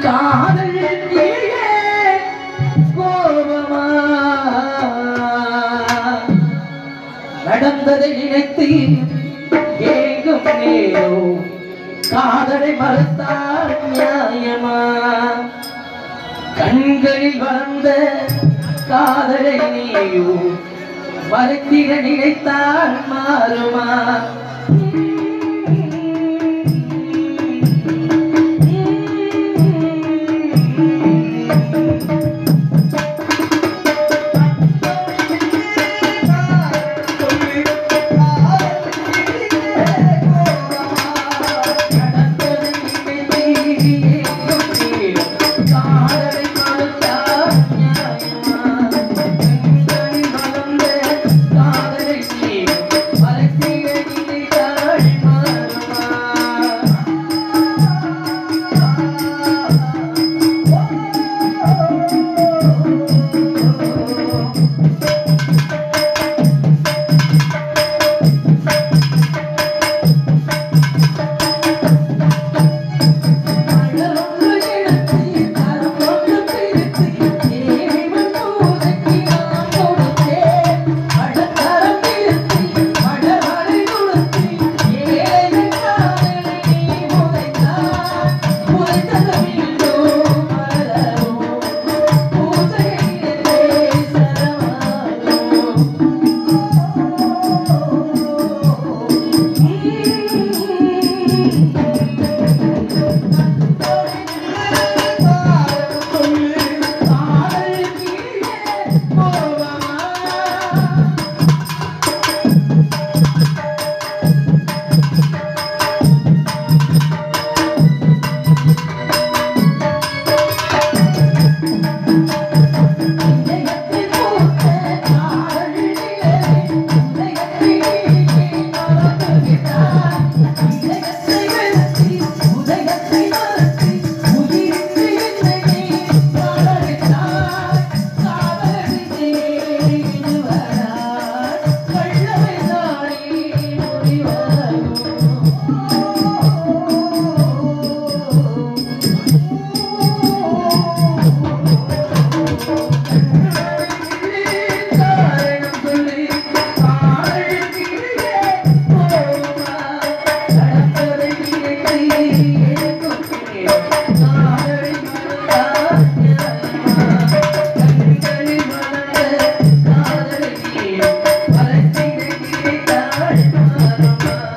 காதல் கோபமா? நடந்ததை நினைத்து ஏங்கும் நேரோ? காதலை மறுத்தால் நியாயமா? கண்களில் வளர்ந்த காதலை நீயோ? மறைத்திட நினைத்தால் மாறுமா? thank